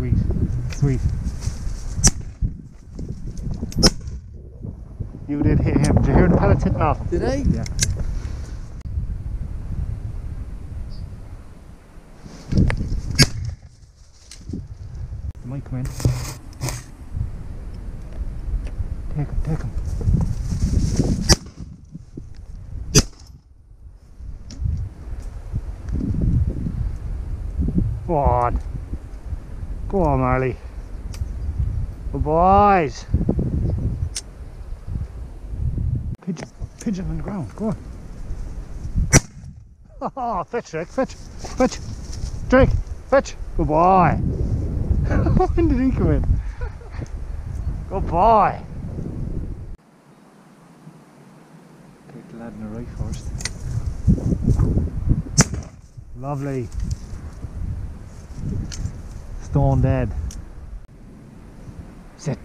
Sweet. Sweet. You did hit him. Did you hear the pellets hitting off? Did I? Yeah. Might come in. Take him, take him. Go on. Go on, Marley. Good boys. Pigeon, pigeon on the ground. Go on. Oh, fetch, Drake, fetch, fetch. Drake, fetch. Good boy. when did he come in? Good boy. Take the lad in the right first. Lovely. Stone dead. Sit.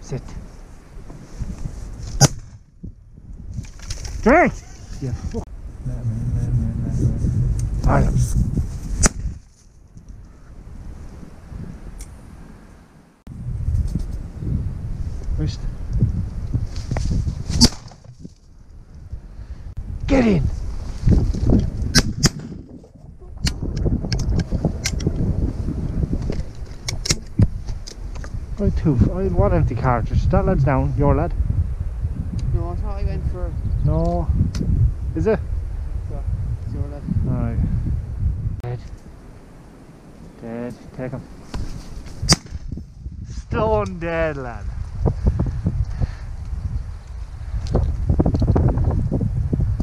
Sit. Drake! Yeah. Let him in, let him in, let him in. Alright. Wrist. Get in! Right, two. I had uh, one empty cartridge. That lad's down. Your lad? No, I thought I went for No. Is it? your left. Alright. Dead. Dead. Take him. Stone dead, lad.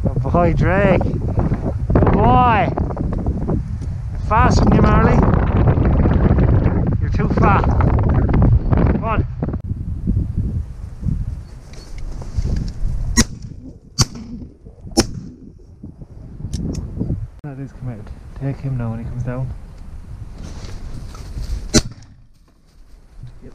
Good boy, Drake. Good boy. You're fast on you, Marley. You're too fat. Come on. That is out. Take him now when he comes down. Yep.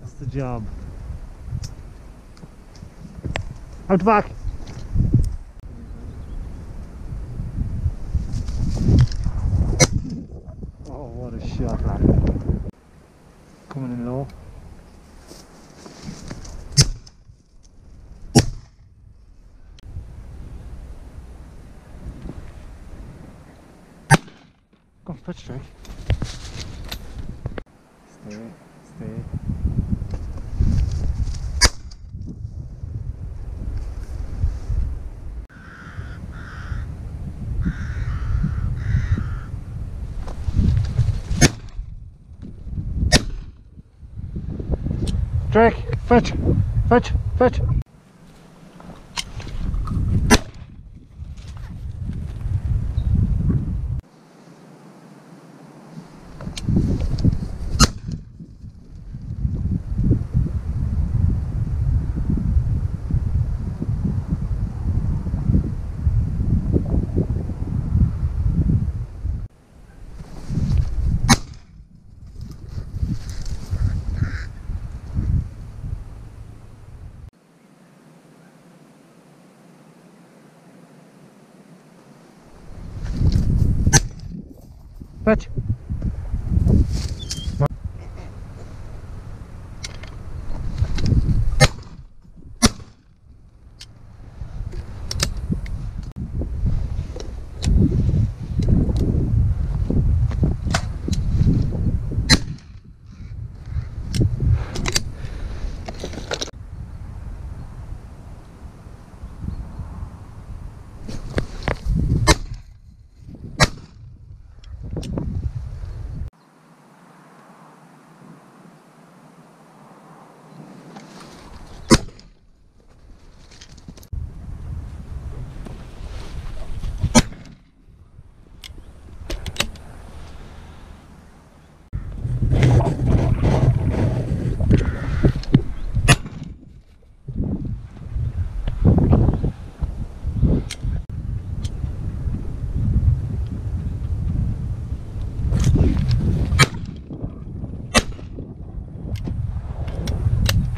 That's the job. Out back. Strike. Stay, stay. Drake, fetch, fetch, fetch. Fetch.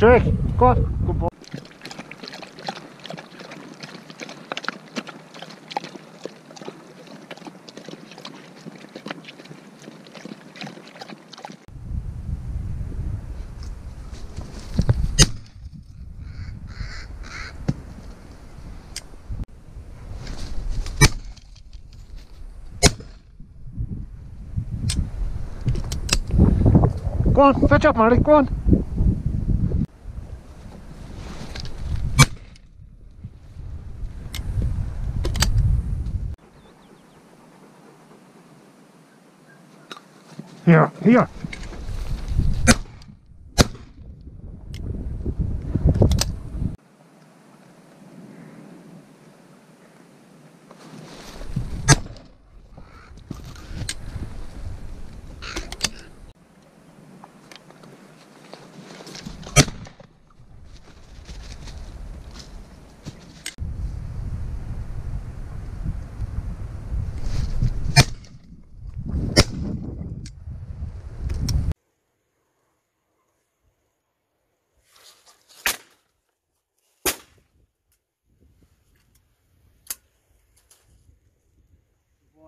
Drake, go. Good on, fetch up, Marty, go on. Here, here.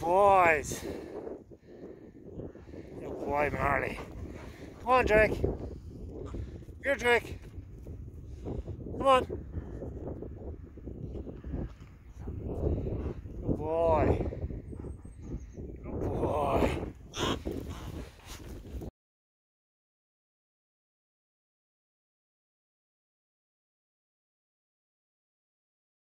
Boys. Good boy, Marley. Come on, Drake. Here, Drake. Come on.